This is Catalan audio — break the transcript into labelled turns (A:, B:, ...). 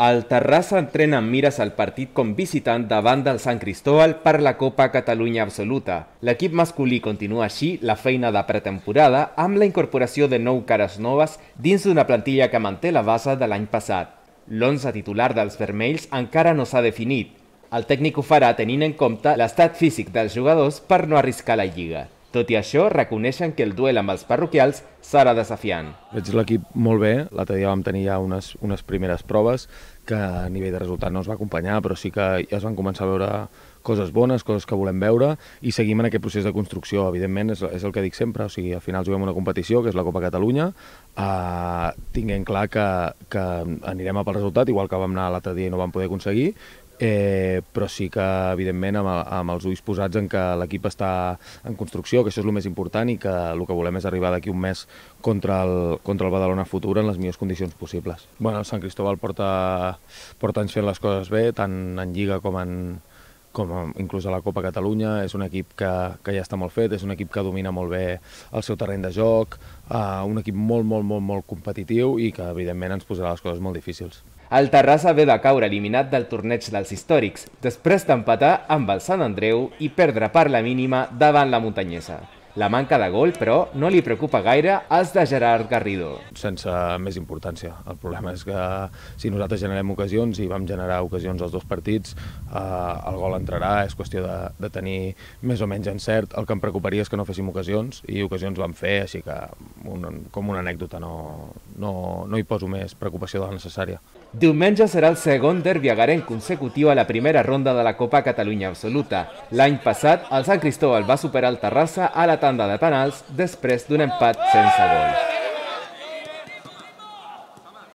A: El Terrassa entrena amb mires al partit com visitant davant del Sant Cristóbal per la Copa Catalunya Absoluta. L'equip masculí continua així la feina de pretemporada amb la incorporació de nou cares noves dins d'una plantilla que manté la base de l'any passat. L'11 titular dels vermells encara no s'ha definit. El tècnic ho farà tenint en compte l'estat físic dels jugadors per no arriscar la lliga. Tot i això, reconeixen que el duel amb els parroquials serà desafiant.
B: Veig l'equip molt bé, l'altre dia vam tenir ja unes, unes primeres proves que a nivell de resultat no es va acompanyar, però sí que ja es van començar a veure coses bones, coses que volem veure, i seguim en aquest procés de construcció. Evidentment, és, és el que dic sempre, o sigui, al final juguem una competició, que és la Copa Catalunya, eh, tinguem clar que, que anirem a pel resultat, igual que vam anar l'altre dia i no vam poder aconseguir, eh, però sí que, evidentment, amb, amb els ulls posats en que l'equip està en construcció, que això és el més important i que el que volem és arribar d'aquí un mes contra el, contra el Badalona Futur en les millors condicions possibles. Bueno, el Sant Cristóbal porta, porta anys fent les coses bé, tant en Lliga com en, com inclús a la Copa Catalunya, és un equip que, que ja està molt fet, és un equip que domina molt bé el seu terreny de joc, uh, un equip molt, molt, molt, molt competitiu i que evidentment ens posarà les coses molt difícils.
A: El Terrassa ve de caure eliminat del torneig dels històrics, després d'empatar amb el Sant Andreu i perdre per la mínima davant la muntanyesa. La manca de gol, però, no li preocupa gaire als de Gerard Garrido.
B: Sense més importància. El problema és que si nosaltres generem ocasions i vam generar ocasions als dos partits, eh, el gol entrarà, és qüestió de, de tenir més o menys encert. El que em preocuparia és que no féssim ocasions, i ocasions vam fer, així que un, com una anècdota no, no, no hi poso més preocupació de la necessària.
A: Diumenge serà el segon derbi agarenc consecutiu a la primera ronda de la Copa Catalunya Absoluta. L'any passat, el Sant Cristóbal va superar el Terrassa a la tanda de penals després d'un empat sense gols.